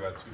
là-dessus.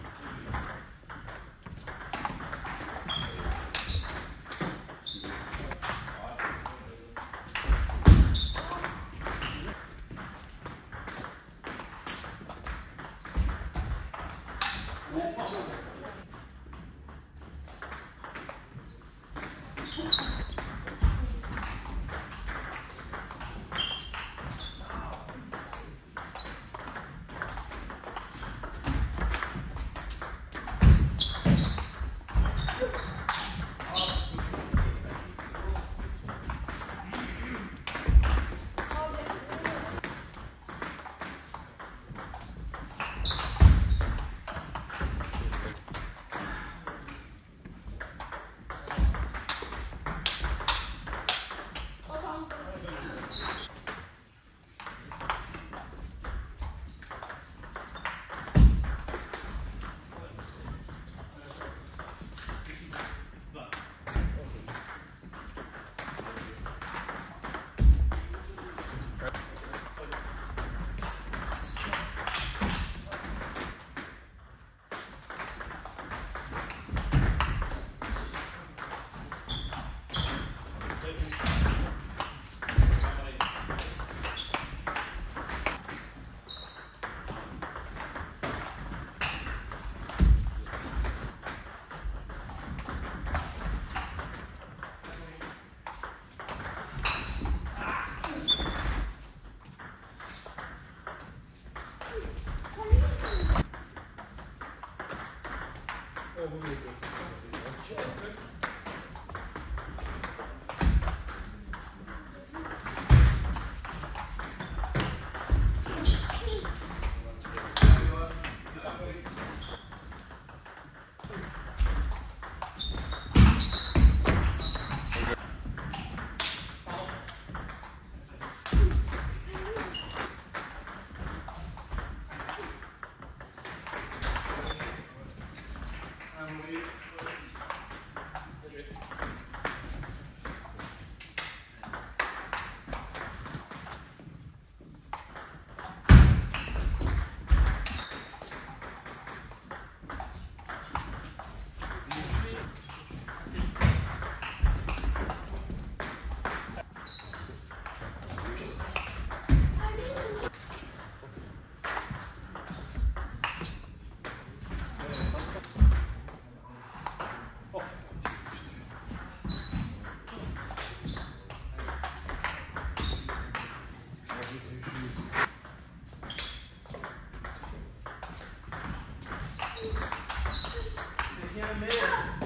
Wat u.